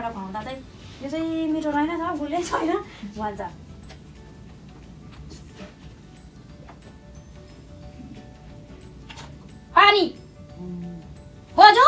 त्यहाँबाट खुवाउँदा चाहिँ यो चाहिँ मिठो रहेन त गुलै छैन भन्छ पानी खोजो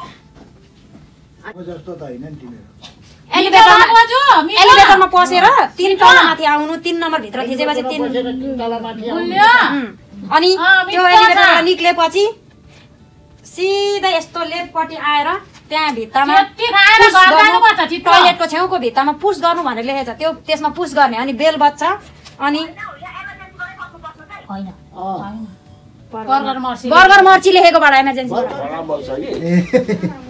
एलिभेटरमा पसेर तिन तला माथि आउनु तिन नम्बर भित्र थिचेपछि तिन अनि त्यो एलिभेटरबाट निक्लेपछि सिधै यस्तो लेफ्टपट्टि आएर त्यहाँ भित्तामा टोइलेटको छेउको भित्तामा पुस गर्नु भनेर लेखेको छ त्यो त्यसमा पुस गर्ने अनि बेल बच्छ अनि बर्गर मर्ची लेखेकोबाट इमर्जेन्सी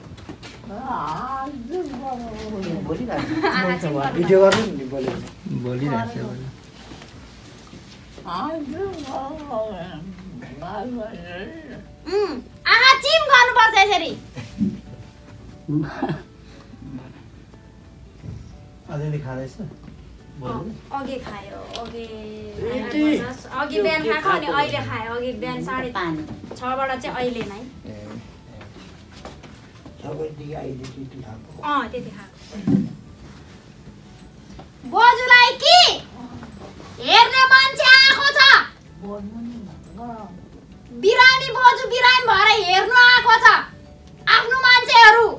भिडियो गर्नु नि भोलि भोलिरहेछ आहा चिम गर्नुपर्छ यसरी अलिअलि खाँदैछ अघि खायो बिहान खाएको अनि अहिले खायो अघि बिहान साढे पाँच छबाट चाहिँ अहिले नै बोजूलाई के हेर्ने मान्छे आएको छ बिरामी बोजू बिरामी भएर हेर्नु आएको छ आफ्नो मान्छेहरू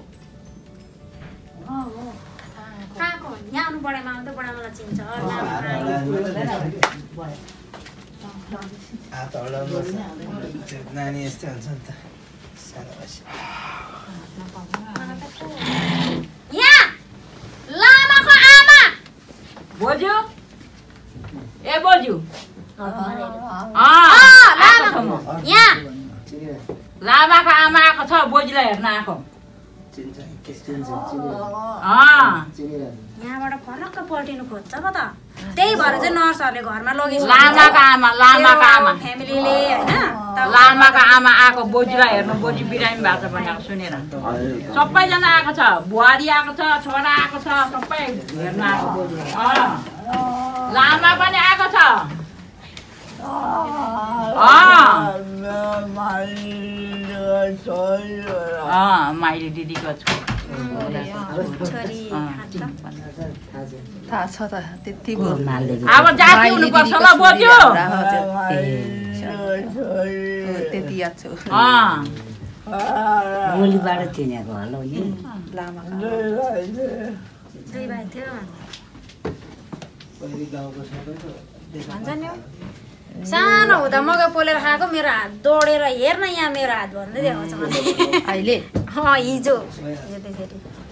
कहाँको यहाँ आउनु बडामा आउँदा बडामालाई चिन्छ नानी यस्तै हुन्छ नि त यहाँ लामाको आमा बोजू ए बोजू यहाँ लामाको आमा आएको छ बोजूलाई हेर्न आएको यहाँबाट फरक्क पल्टिनु खोज्छ पो त त्यही भएर चाहिँ नर्सहरूले घरमा लगे लामाको आमा लामाको आमा फ्यामिलीले होइन लामाको आमा आएको बोजूलाई हेर्नु बोजू बिरामी भएको छ भनेर सुनेर सबैजना आएको छ बुहारी आएको छ छोरा आएको छ सबै हेर्नु आएको बोजूलाई लामा पनि आएको छ माइली दिदीको छोरा थाहा छ त त्यति चिनेको होला नि सानो हुँदा मगा पोलेर खाएको मेरो हात दौडेर हेर्न यहाँ मेरो हात भन्दै देखाउँछ अहिले हिजो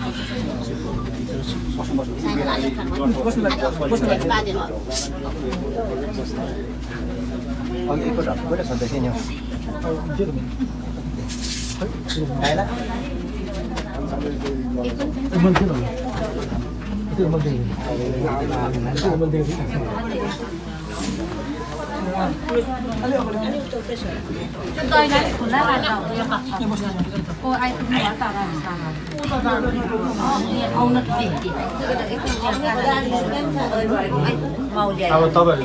अघि एकपल्ट पहिला सोध्दै थिएँ नि आएला त्यो अब तपाईँहरू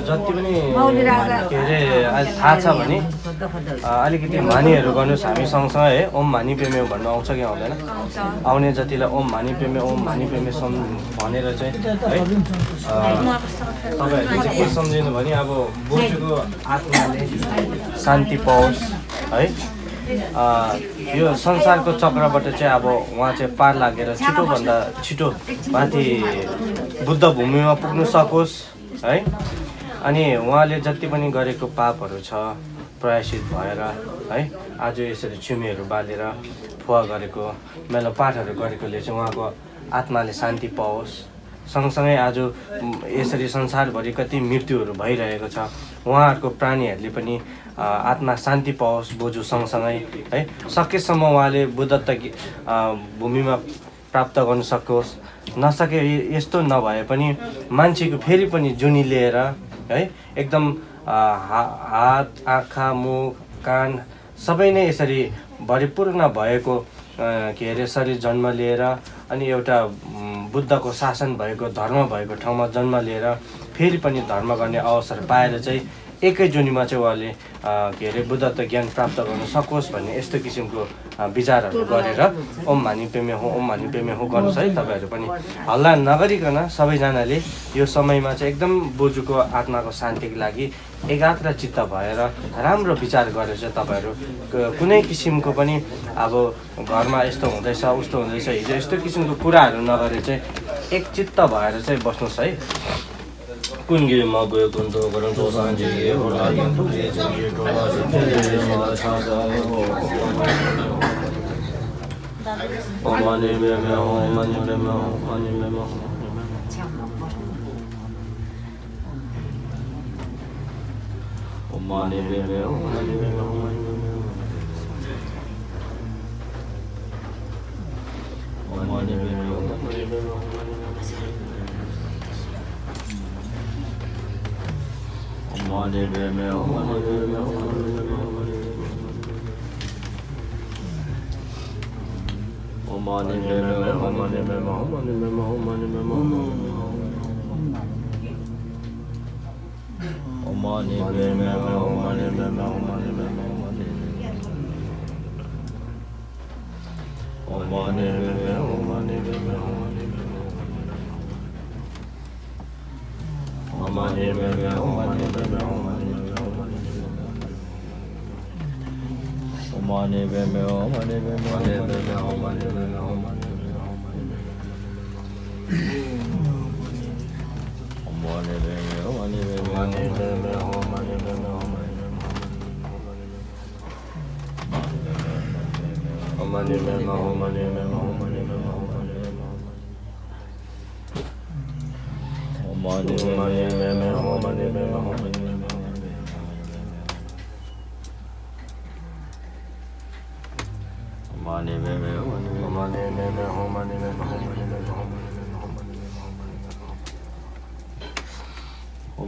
जति पनि के अरे आज थाहा छ भने अलिकति मानीहरू गर्नुहोस् हामी सँगसँगै है ओम मानी प्रेमे भन्नु आउँछ कि आउँदैन आउने जतिलाई ओम मानी प्रेमे ओम मानी प्रेमे सम् भनेर चाहिँ है तपाईँहरूले चाहिँ के सम्झिनु भने अब बोजूको आत्माले शान्ति पाओस् है यो संसारको चक्रबाट चाहिँ अब उहाँ चाहिँ पार लागेर छिटोभन्दा छिटो माथि बुद्ध भूमिमा पुग्नु सकोस् है अनि उहाँले जति पनि गरेको पापहरू छ प्रयासित भएर है आज यसरी चुमीहरू बालेर फुवा गरेको मेलो पाठहरू गरेकोले चाहिँ उहाँको आत्माले शान्ति पाओस् सँगसँगै आज यसरी संसारभरि कति मृत्युहरू भइरहेको छ उहाँहरूको प्राणीहरूले पनि आत्मा शान्ति पाओस् बोजू सँगसँगै है सकेसम्म उहाँले बुद्धत्व भूमिमा प्राप्त गर्न सकोस् नसके यस्तो नभए पनि मान्छेको फेरि पनि जुनी लिएर है एकदम हात आँखा मुख कान सबै नै यसरी भरिपूर्ण भएको के अरे यसरी जन्म लिएर अनि एउटा बुद्धको शासन भएको धर्म भएको ठाउँमा जन्म लिएर फेरि पनि धर्म गर्ने अवसर पाएर चाहिँ एकै जुनीमा चाहिँ उहाँले के अरे बुद्धत्व ज्ञान प्राप्त गर्न सकोस् भन्ने यस्तो किसिमको विचारहरू गरेर ओम भानी पेमे हो ओम भानी पेमे हो गर्नुहोस् है तपाईँहरू पनि हल्ला नगरिकन सबैजनाले यो समयमा चाहिँ एकदम बोजूको आत्माको शान्तिको लागि एकाग्र चित्त भएर राम्रो विचार गरेर चाहिँ तपाईँहरू कुनै किसिमको पनि अब घरमा यस्तो हुँदैछ उस्तो हुँदैछ हिजो यस्तो किसिमको कुराहरू नगरे चाहिँ एक चित्त भएर चाहिँ बस्नुहोस् है kungi ma gui kun tu kuram tu san ji ye hu la yin tu ye ji ji tu la ji ji ye ma cha sa ye ho o ma ni me me ho ma ni me me ho ma ni me me ho o ma ni me me ho ma ni me me ho ma ni me me ho o ma ni me me ho ma ni me me ho عليه بما Om Mani Padme Om Mani Padme Hum Mani Padme माने में में हो माने में में हो माने में में हो माने में में हो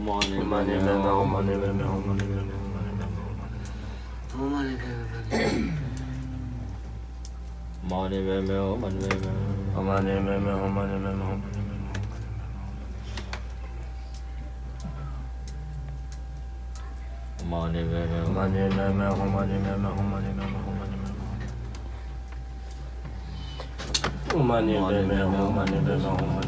माने माने में में हो माने में में हो माने में में हो माने में में हो माने में में हो मन में में हो माने में में हो माने में में हो माने में में हो माने में में हो माने में में हो माने में में हो 我慢别，呗，我慢念别，我慢。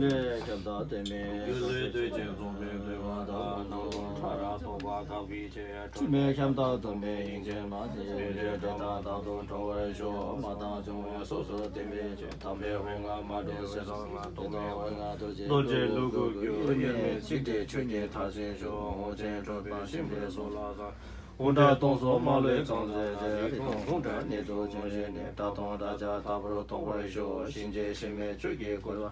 le chanda te me yule de je zo me le wa da no cha ra so ba ka bi che ya chu me cham da de me yin je so so de me je ta me ho nga ma do se so ma to da wa nga do je do je lu gu yu ye me chi so la zang hong zhe tong da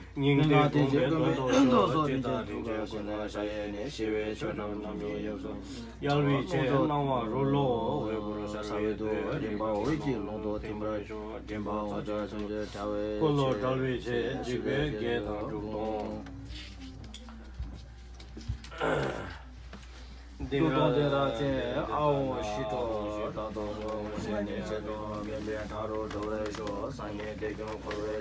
It can be mouth for one, Tū tō tērā tē, āo shi tō, tā tō mō uñi nē chē tō, mē mbē tā rō tō wē shō, sā nē tē kiong kōr wē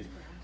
shā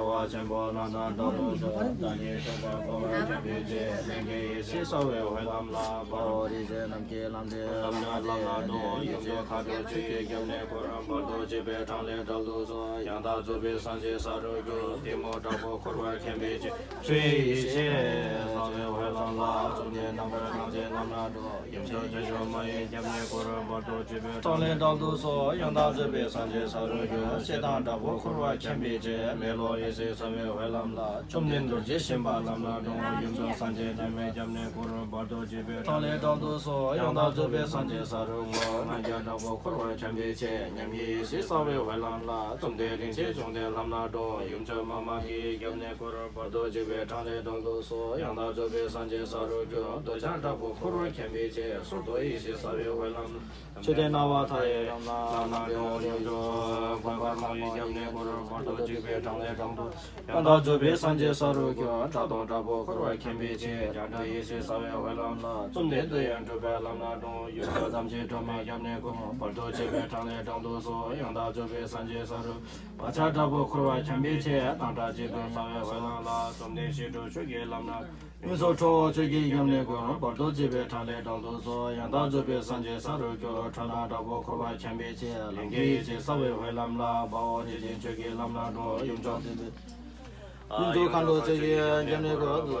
chawa chenpo nanda dodo zo danyi shenpa kome chenpi je jenge ye se sawe hoi lam la paro di je nam ke se sawe se samye huay lamla chumdeen do je shimba lamla dong yungso sanje dame jamne kuru bardo jebe tangle dangdo so yongda jebe yāndā dzō bē sāngcē sā rō kio ā chā tō chā pō kō rā kēng bē chē yāndā yē shē sā wē wē lām lā tsum dē dē yāng chō 인도 칸도 제게 전에 그 집에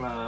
là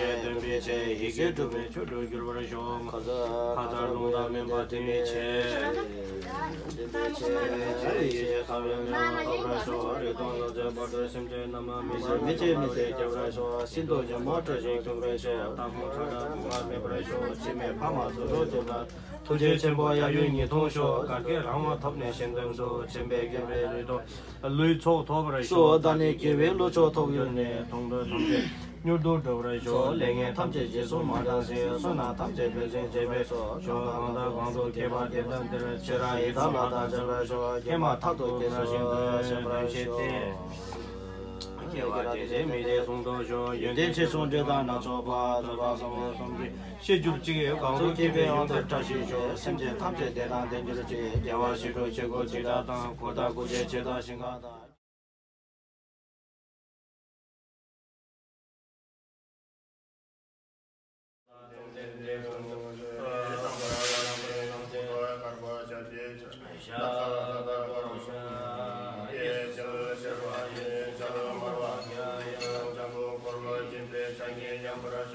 dhūmbi che, hīgī dhūmbi chū dhūngir vāra shōṁ, khatār dhūmbā mīmbā dhīmi che, hīgī che sāvya mīyā kāvrā shō, rī dhōng dhō che bārdhā sīm che, namā mīsā mī che mī che kāvrā shō, nyurdur dhavra yo lenge tamche jesu mardase yo suna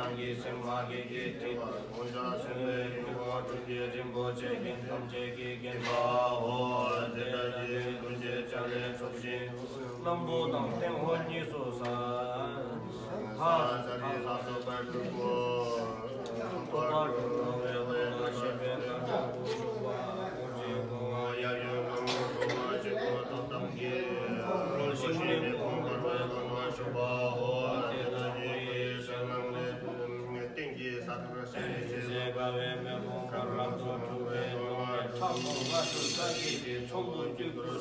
당기 생마게 게티 온자 생에 이제 천문 일구로